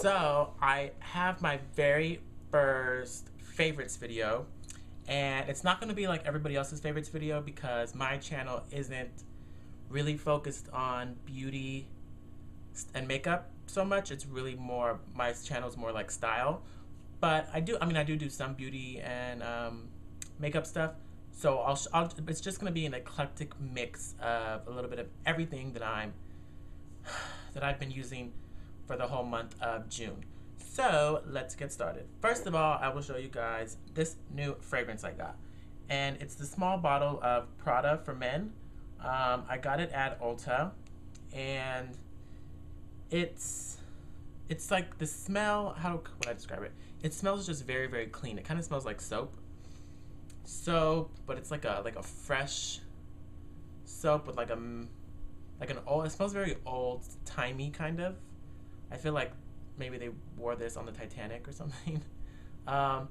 So I have my very first favorites video and it's not going to be like everybody else's favorites video because my channel isn't really focused on beauty and makeup so much. It's really more, my channel's more like style. But I do, I mean, I do do some beauty and um, makeup stuff. So I'll, I'll, it's just going to be an eclectic mix of a little bit of everything that I'm, that I've been using for the whole month of June. So let's get started. First of all, I will show you guys this new fragrance I got. And it's the small bottle of Prada for men. Um, I got it at Ulta. And it's it's like the smell, how would I describe it? It smells just very, very clean. It kind of smells like soap. Soap, but it's like a like a fresh soap with like a like an old it smells very old timey kind of I feel like maybe they wore this on the Titanic or something. Um,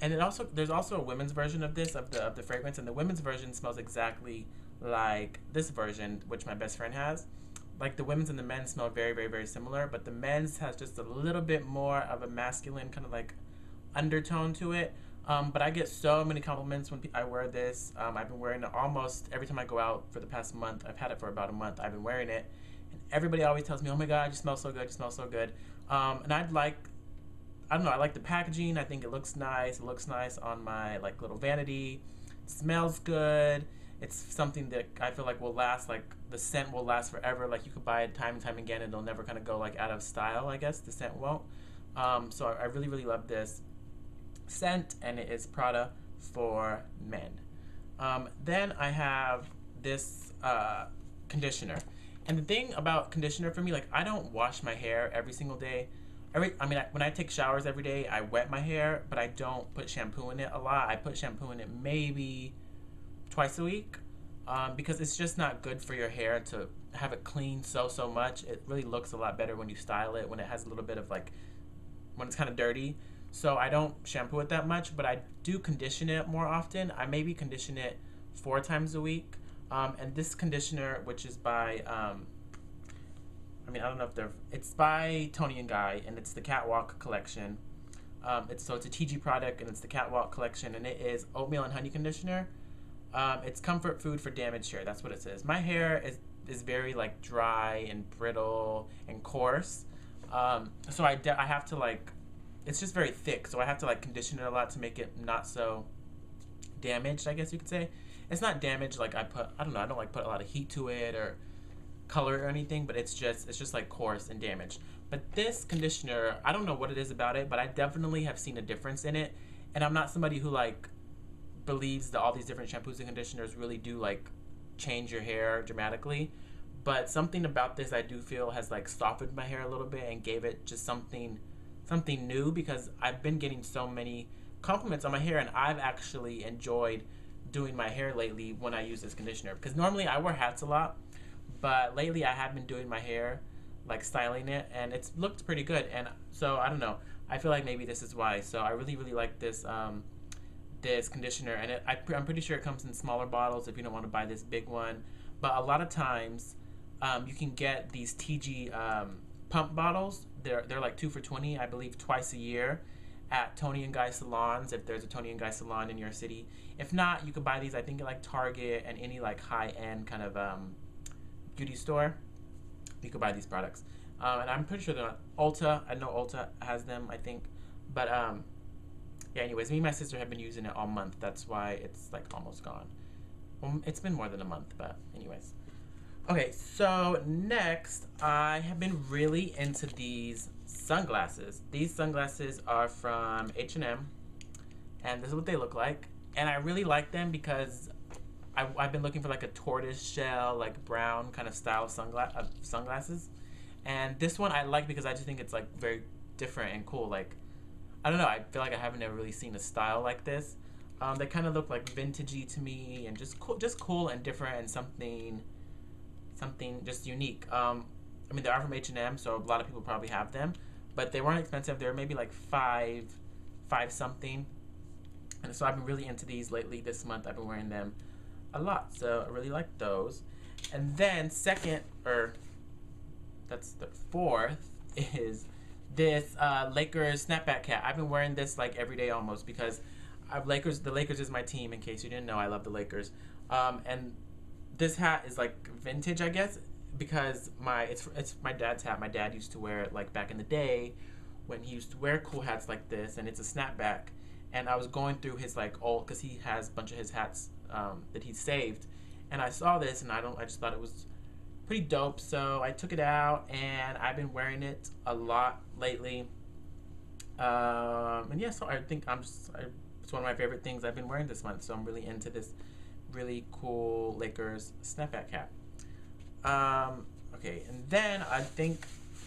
and it also there's also a women's version of this of the of the fragrance, and the women's version smells exactly like this version, which my best friend has. Like the women's and the men's smell very very very similar, but the men's has just a little bit more of a masculine kind of like undertone to it. Um, but I get so many compliments when I wear this. Um, I've been wearing it almost every time I go out for the past month. I've had it for about a month. I've been wearing it, everybody always tells me, "Oh my God, you smell so good! You smell so good!" Um, and I'd like, I don't know, I like the packaging. I think it looks nice. It looks nice on my like little vanity. It smells good. It's something that I feel like will last. Like the scent will last forever. Like you could buy it time and time again, and it'll never kind of go like out of style. I guess the scent won't. Um, so I, I really really love this scent, and it is Prada for men. Um, then I have this uh, conditioner. And the thing about conditioner for me, like I don't wash my hair every single day. Every, I mean, I, when I take showers every day, I wet my hair, but I don't put shampoo in it a lot. I put shampoo in it maybe twice a week um, because it's just not good for your hair to have it clean so so much. It really looks a lot better when you style it when it has a little bit of like when it's kind of dirty. So I don't shampoo it that much, but I do condition it more often. I maybe condition it four times a week. Um, and this conditioner, which is by, um, I mean, I don't know if they're, it's by Toni and Guy, and it's the Catwalk collection. Um, it's so it's a TG product, and it's the Catwalk collection, and it is oatmeal and honey conditioner. Um, it's comfort food for damaged hair. That's what it says. My hair is is very like dry and brittle and coarse, um, so I I have to like, it's just very thick. So I have to like condition it a lot to make it not so damaged. I guess you could say it's not damaged like I put I don't know I don't like put a lot of heat to it or color or anything but it's just it's just like coarse and damaged. But this conditioner I don't know what it is about it but I definitely have seen a difference in it. And I'm not somebody who like believes that all these different shampoos and conditioners really do like change your hair dramatically. But something about this I do feel has like softened my hair a little bit and gave it just something something new because I've been getting so many compliments on my hair and I've actually enjoyed doing my hair lately when I use this conditioner because normally I wear hats a lot, but lately I have been doing my hair, like styling it, and it's looked pretty good. And so I don't know. I feel like maybe this is why. So I really really like this um, this conditioner, and it, I, I'm pretty sure it comes in smaller bottles if you don't want to buy this big one. But a lot of times, um, you can get these TG um, pump bottles. They're they're like two for twenty, I believe, twice a year at Toni and Guy salons if there's a Toni and Guy salon in your city. If not, you could buy these I think at like Target and any like high end kind of um, beauty store. You could buy these products, um, and I'm pretty sure they're not Ulta. I know Ulta has them. I think, but um, yeah. Anyways, me and my sister have been using it all month. That's why it's like almost gone. Well, it's been more than a month, but anyways. Okay, so next, I have been really into these sunglasses. These sunglasses are from H&M, and this is what they look like. And I really like them because I, have been looking for like a tortoise shell, like brown kind of style sungla- uh, sunglasses. And this one I like because I just think it's like very different and cool. Like, I don't know, I feel like I haven't ever really seen a style like this. Um, they kind of look like vintagey to me and just cool, just cool and different and something, something just unique. Um, I mean, they are from H&M, so a lot of people probably have them but they weren't expensive. They were maybe like five, five something. And so I've been really into these lately. This month I've been wearing them a lot. So I really like those. And then second, or that's the fourth, is this uh, Lakers snapback hat. I've been wearing this like every day almost because I've Lakers. The Lakers is my team. In case you didn't know, I love the Lakers. Um, and this hat is like vintage, I guess, because my it's it's my dad's hat. My dad used to wear it like back in the day when he used to wear cool hats like this, and it's a snapback. And I was going through his like old because he has a bunch of his hats um, that he saved, and I saw this, and I don't. I just thought it was pretty dope. So I took it out and I've been wearing it a lot lately. Um, and yeah, so I think I'm just, I, it's one of my favorite things I've been wearing this month. So I'm really into this really cool Lakers snapback hat. Um, okay, and then I think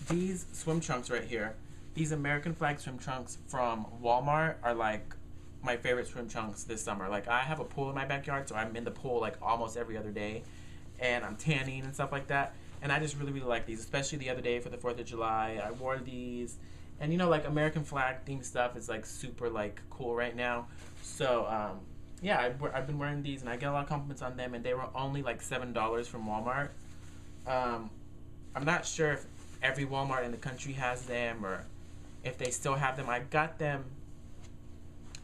these swim trunks right here, these American flag swim trunks from Walmart are like my favorite swim trunks this summer. Like I have a pool in my backyard, so I'm in the pool like almost every other day and I'm tanning and stuff like that. And I just really, really like these, especially the other day for the 4th of July. I wore these. And you know, like American flag themed stuff is like super like cool right now. So, um, yeah, I've, I've been wearing these and I get a lot of compliments on them. And they were only like $7 from Walmart. Um, I'm not sure if every Walmart in the country has them or if they still have them. I got them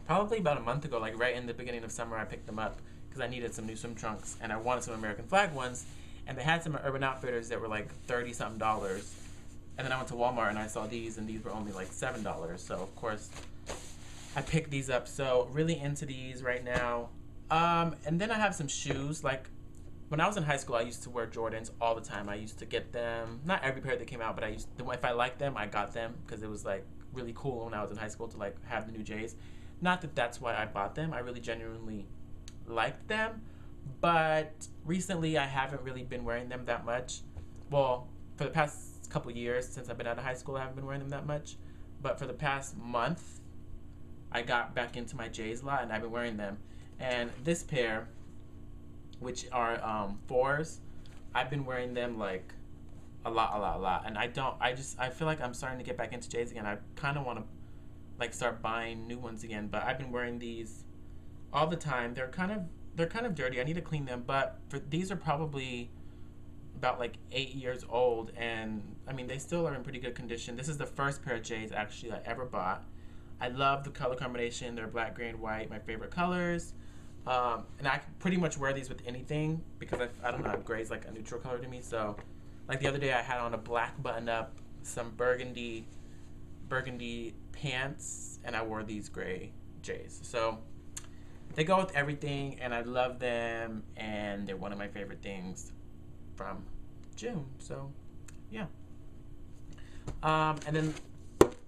probably about a month ago, like right in the beginning of summer. I picked them up because I needed some new swim trunks and I wanted some American flag ones. And they had some Urban Outfitters that were like thirty something dollars. And then I went to Walmart and I saw these, and these were only like seven dollars. So of course, I picked these up. So really into these right now. Um, and then I have some shoes. Like when I was in high school, I used to wear Jordans all the time. I used to get them. Not every pair that came out, but I used to, if I liked them, I got them because it was like really cool when I was in high school to like have the new J's. Not that that's why I bought them. I really genuinely liked them, but recently I haven't really been wearing them that much. Well, for the past couple years since I've been out of high school, I haven't been wearing them that much. But for the past month, I got back into my J's lot, and I've been wearing them. And this pair, which are um, fours, I've been wearing them like a lot, a lot, a lot. And I don't. I just. I feel like I'm starting to get back into J's again. I kind of want to like start buying new ones again. But I've been wearing these all the time. They're kind of they're kind of dirty. I need to clean them, but for these are probably about like eight years old, and I mean they still are in pretty good condition. This is the first pair of J's actually I ever bought. I love the color combination. They're black, gray, and white, my favorite colors. Um, and I can pretty much wear these with anything because I, I don't know, gray's like a neutral color to me. So, like the other day, I had on a black button up, some burgundy, burgundy pants, and I wore these gray J's. So, they go with everything, and I love them, and they're one of my favorite things from June. So, yeah. Um, and then,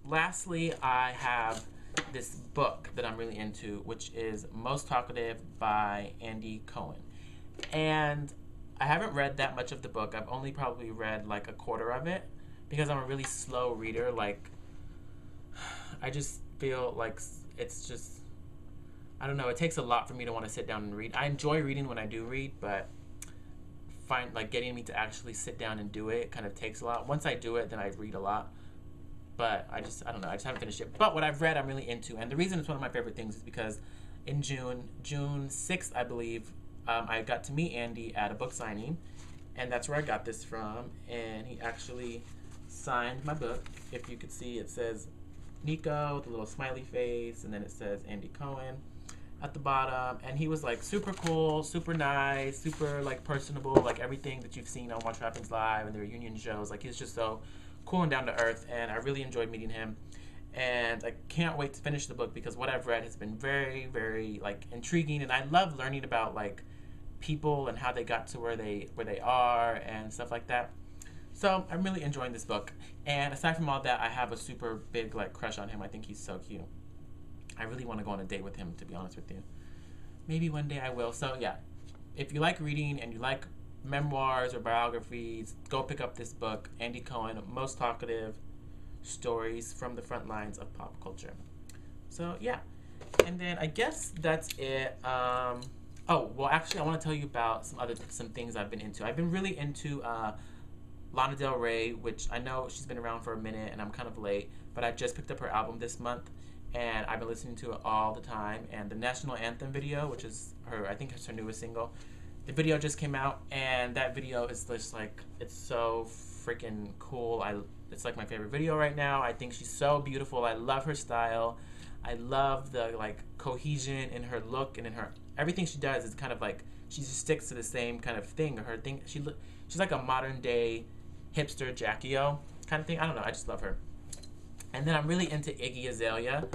lastly, I have this book that I'm really into, which is Most Talkative by Andy Cohen. And I haven't read that much of the book. I've only probably read like a quarter of it because I'm a really slow reader. Like, I just feel like it's just I don't know. It takes a lot for me to want to sit down and read. I enjoy reading when I do read, but find like getting me to actually sit down and do it kind of takes a lot. Once I do it, then I read a lot. But I just I don't know. I just haven't finished it. But what I've read, I'm really into, and the reason it's one of my favorite things is because in June, June sixth, I believe, um, I got to meet Andy at a book signing, and that's where I got this from. And he actually signed my book. If you could see, it says Nico with a little smiley face, and then it says Andy Cohen at the bottom, and he was like super cool, super nice, super like personable, like everything that you've seen on Watch Happens Live and their reunion shows. Like he's just so cool and down to earth, and I really enjoyed meeting him. And I can't wait to finish the book because what I've read has been very, very like intriguing, and I love learning about like people and how they got to where they where they are and stuff like that. So I'm really enjoying this book. And aside from all that, I have a super big like crush on him. I think he's so cute. I really want to go on a date with him, to be honest with you. Maybe one day I will. So, yeah, if you like reading and you like memoirs or biographies, go pick up this book, Andy Cohen, Most Talkative Stories from the Front Lines of Pop Culture. So, yeah. And then I guess that's it. Um, oh, well, actually, I want to tell you about some other some things I've been into. I've been really into uh, Lana Del Rey, which I know she's been around for a minute and I'm kind of late, but I just picked up her album this month and I've been listening to it all the time. And the national anthem video, which is her, I think it's her newest single, the video just came out, and that video is just like it's so freaking cool. I it's like my favorite video right now. I think she's so beautiful. I love her style. I love the like cohesion in her look and in her everything she does is kind of like she just sticks to the same kind of thing. Her thing she she's like a modern day hipster Jackie O kind of thing. I don't know. I just love her. And then I'm really into Iggy Azalea,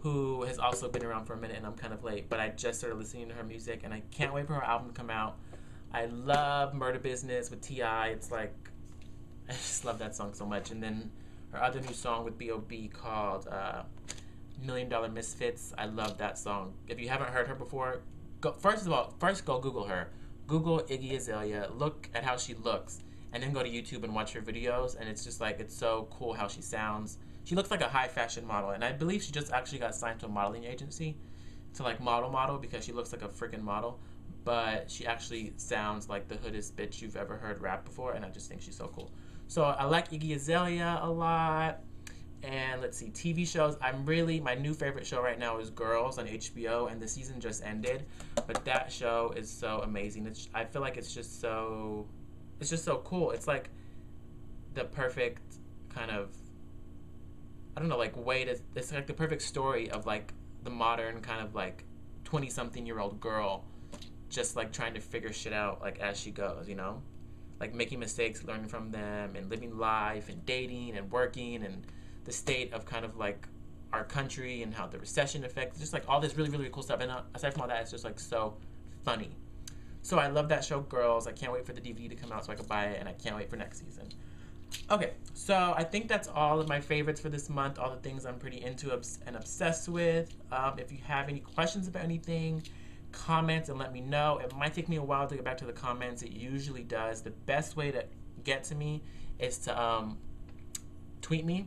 who has also been around for a minute, and I'm kind of late, but I just started listening to her music, and I can't wait for her album to come out. I love Murda Bizness with T.I. It's like, I just love that song so much. And then her other new song with B.O.B. called uh, Million Dollar Misfits. I love that song. If you haven't heard her before, go first of all, first go Google her. Google Iggy Azalea. Look at how she looks, and then go to YouTube and watch her videos. And it's just like it's so cool how she sounds she looks like a high fashion model, and I believe she just actually got signed to a modeling agency to like model model because she looks like a freaking model. But she actually sounds like the hoodest bitch you've ever heard rap before, and I just think she's so cool. So I like Iggy Azalea a lot. And let's see, TV shows. I'm really my new favorite show right now is Girls on HBO, and the season just ended. But that show is so amazing. It's I feel like it's just so, it's just so cool. It's like the perfect kind of I don't know, like way to it's like the perfect story of like the modern kind of like twenty something year old girl just like trying to figure shit out like as she goes, you know? Like making mistakes, learning from them and living life and dating and working and the state of kind of like our country and how the recession affects just like all this really really cool stuff. And uh, aside from all that it's just like so funny. So i love that show girls. I can't wait for the dvd to come out so i can buy it and i can't wait for next season Okay, so I think that's all of my favorites for this month, all the things I'm pretty into and obsessed with. Um, if you have any questions about anything, comments and let me know. It might take me a while to get back to the comments. It usually does. The best way to get to me is to um, tweet me.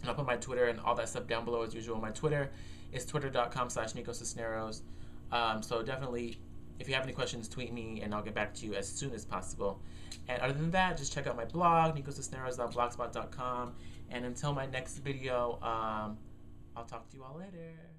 And I'll put my Twitter and all that stuff down below as usual. My Twitter is twitter.com slash Nico Sisneros. Um, so definitely, if you have any questions, tweet me and I'll get back to you as soon as possible. And other than that, just check out my blog, nicosisneros.blogspot.com. And until my next video, um, I'll talk to you all later.